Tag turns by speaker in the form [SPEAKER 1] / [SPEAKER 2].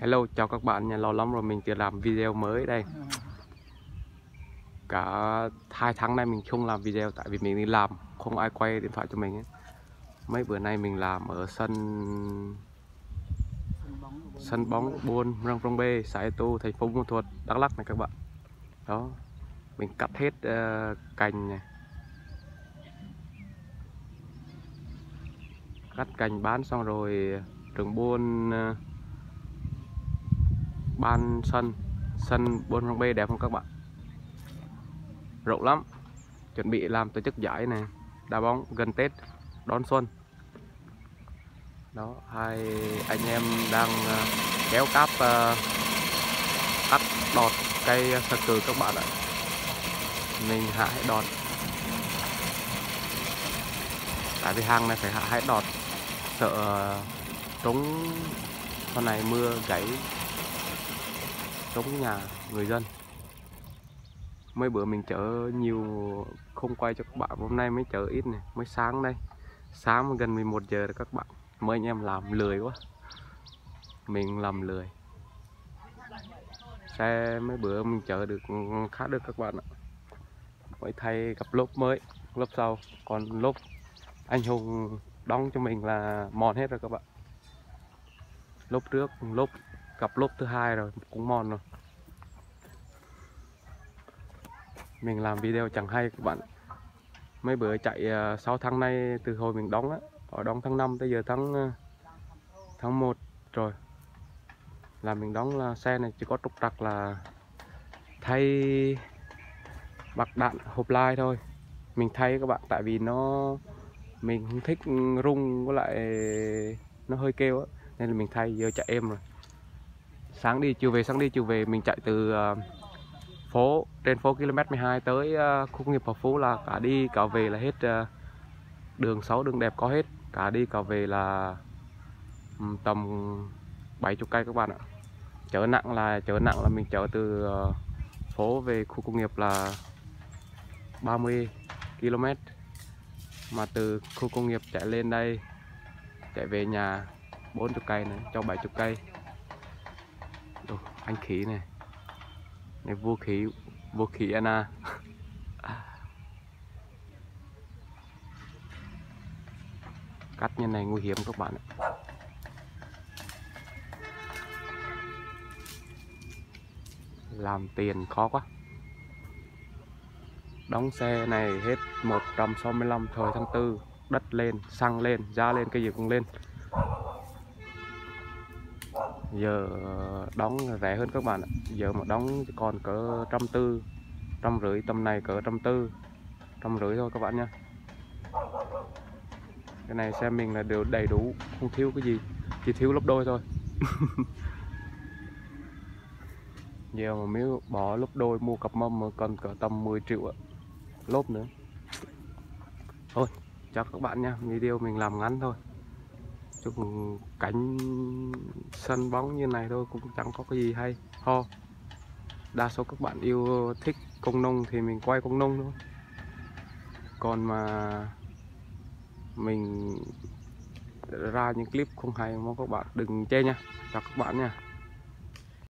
[SPEAKER 1] Hello, chào các bạn nha, lâu lắm rồi mình chưa làm video mới đây. Cả hai tháng nay mình không làm video tại vì mình đi làm, không ai quay điện thoại cho mình ấy. Mấy bữa nay mình làm ở sân sân bóng buôn Răng Rong B, xã Tu, thành phố Buôn Ma Thuột, Đắk Lắk này các bạn. Đó, mình cắt hết uh, cành này. Cắt cành bán xong rồi trường buôn uh, ban sân sân buôn phòng b đẹp không các bạn? Rộng lắm. Chuẩn bị làm tổ chức giải này. Đá bóng gần tết, đón xuân. Đó, hai anh em đang à, kéo cáp à, cắt đọt cây sơ cừ các bạn ạ. Mình hạ hết đọt. Tại vì hàng này phải hạ hết đọt. Sợ à, trúng sau này mưa, gãy sống nhà người dân. Mấy bữa mình chở nhiều không quay cho các bạn, hôm nay mới chở ít này, mới sáng đây. Sáng gần 11 giờ rồi các bạn Mới anh em làm lười quá. Mình làm lười. Xe mấy bữa mình chở được khá được các bạn ạ. Mới thay gặp lốp mới, lốp sau. Còn lốp anh Hùng đóng cho mình là mòn hết rồi các bạn. Lốp trước, lốp gặp lốp thứ hai rồi cũng mòn rồi mình làm video chẳng hay các bạn. Mấy bữa chạy ờ, 6 tháng nay từ hồi mình đóng á ở đóng tháng 5 tới giờ tháng ờ, tháng 1 rồi. Là mình đóng là xe này chỉ có trục trặc là thay bạc đạn hộp lai thôi. Mình thay các bạn, tại vì nó, mình không thích rung với lại nó hơi kêu á, nên là mình thay, giờ chạy êm rồi sáng đi chiều về sáng đi chiều về. Mình chạy từ uh, phố trên phố km 12 tới uh, khu công nghiệp Hòa Phú là cả đi cả về là hết uh, đường xấu đường đẹp có hết. Cả đi cả về là um, tầm 70 cây các bạn ạ. Chở nặng là chở nặng là mình chở từ uh, phố về khu công nghiệp là 30 km. Mà từ khu công nghiệp chạy lên đây chạy về nhà 40 cây nữa cho 70 cây anh khí này. Này vũ khí vũ khí Anna. Cắt như này nguy hiểm các bạn ạ. Làm tiền khó quá. Đóng xe này hết 165 thời tháng 4 đất lên, xăng lên, giá lên, cái gì cũng lên giờ ờ, đóng rẻ hơn các bạn ạ. Giờ mà đóng còn cỡ trăm tư, trăm rưỡi, tầm này cỡ trăm tư, trăm rưỡi thôi các bạn nha cái này xe mình là đều đầy đủ, không thiếu cái gì, chỉ thiếu lốp đôi thôi. Giờ mà miếu bỏ lốp đôi mua cặp mâm mà cần cỡ tầm 10 triệu ạ. Lốp nữa. Thôi chào các bạn nha video mình làm ngắn thôi chút cảnh sân bóng như này thôi cũng chẳng có cái gì hay. Ho. Đa số các bạn yêu thích công nông thì mình quay công nông thôi. Còn mà mình ra những clip không hay, mong các bạn đừng chê nha. Chào các bạn nha.